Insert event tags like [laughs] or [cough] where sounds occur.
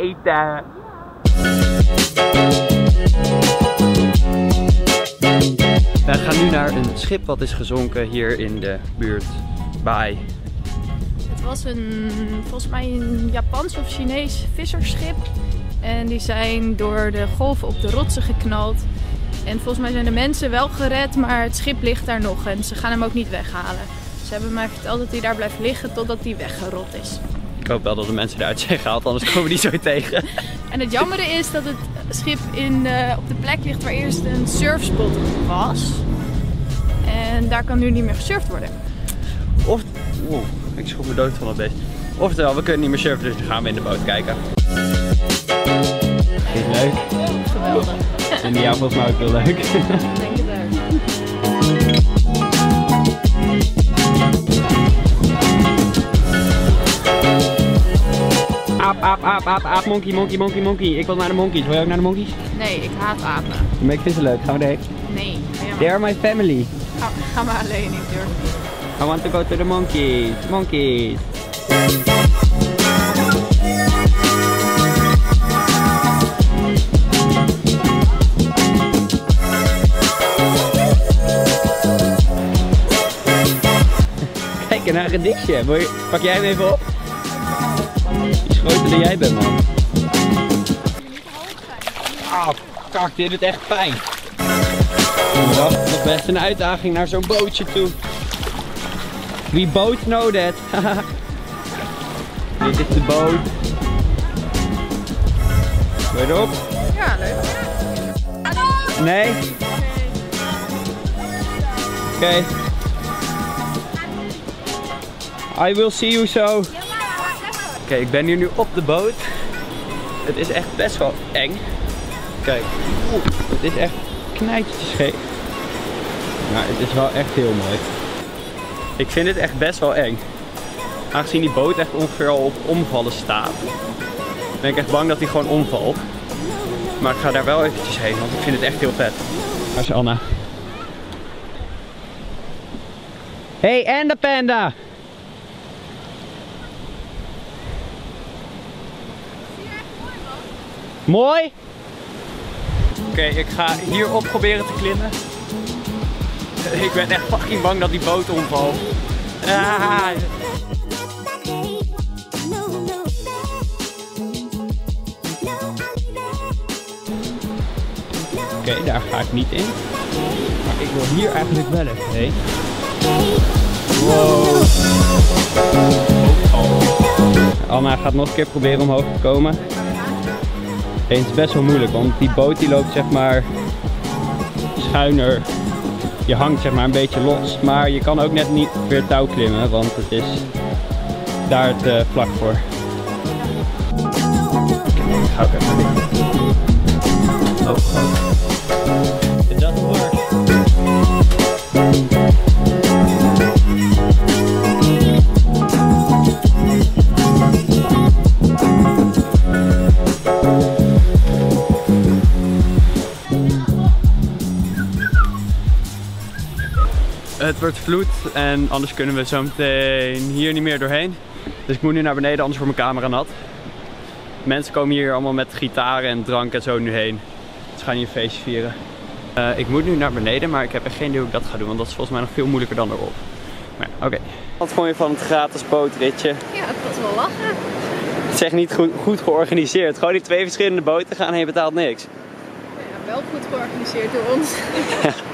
boten. We gaan nu naar een schip wat is gezonken hier in de buurt bij. Het was een, volgens mij een Japans of Chinees visserschip. En die zijn door de golven op de rotsen geknald. En volgens mij zijn de mensen wel gered, maar het schip ligt daar nog en ze gaan hem ook niet weghalen. Ze hebben mij verteld dat hij daar blijft liggen totdat hij weggerot is. Ik hoop wel dat de mensen eruit zijn gehaald, anders komen we die zo tegen. [laughs] En het jammere is dat het schip in, eh, op de plek ligt waar eerst een surfspot was. En daar kan nu niet meer gesurfd worden. Of, oeh, ik schrok me dood van het beest. Oftewel, we kunnen niet meer surfen, dus nu gaan we in de boot kijken. Is het leuk? Geweldig. En die jou volgens mij ook heel leuk. [laughs] Aap, aap, aap, aap, monkey, monkey, monkey, monkey. Ik wil naar de monkeys. Wil jij ook naar de monkeys? Nee, ik haat apen. Maar ik vind ze leuk. Gaan we erheen? Nee, They are my family. Ga, ga maar alleen niet hoor. I want to go to the monkeys. Monkeys. [laughs] Kijk, een hagedisje. Pak jij hem even op? Die is groter dan jij bent, man. Ah, kak, dit doet echt pijn. Dat is best een uitdaging naar zo'n bootje toe. We both know that. Dit is de boot. Wil je erop? Ja, leuk. Nee? Oké. I will see you so. Oké, ik ben hier nu op de boot. Het is echt best wel eng. Kijk, Oeh, het is echt knijtjes scheef. Het is wel echt heel mooi. Ik vind het echt best wel eng. Aangezien die boot echt ongeveer al op omvallen staat, ben ik echt bang dat hij gewoon omvalt. Maar ik ga daar wel eventjes heen, want ik vind het echt heel vet. Waar is Anna? Hey, en de panda! Mooi? Oké, ik ga hierop proberen te klimmen. [laughs] Ik ben echt fucking bang dat die boot omvalt. Ah. Oké, daar ga ik niet in. Maar ik wil hier eigenlijk wel even heen. Wow. Anna gaat nog een keer proberen omhoog te komen. Het is best wel moeilijk, want die boot die loopt zeg maar schuiner. Je hangt zeg maar een beetje los, maar je kan ook net niet weer touw klimmen, want het is daar te vlak voor. Het wordt vloed en anders kunnen we zo meteen hier niet meer doorheen. Dus ik moet nu naar beneden, anders wordt mijn camera nat. Mensen komen hier allemaal met gitaren en drank en zo nu heen. Ze gaan hier een feestje vieren. Eh, ik moet nu naar beneden, maar ik heb echt geen idee hoe ik dat ga doen, want dat is volgens mij nog veel moeilijker dan erop. Maar oké. Wat vond je van het gratis bootritje? Ja, het was wel lachen. Het is echt niet goed, goed georganiseerd. Gewoon die twee verschillende boten gaan en je betaalt niks. Ja, wel goed georganiseerd door ons. [laughs]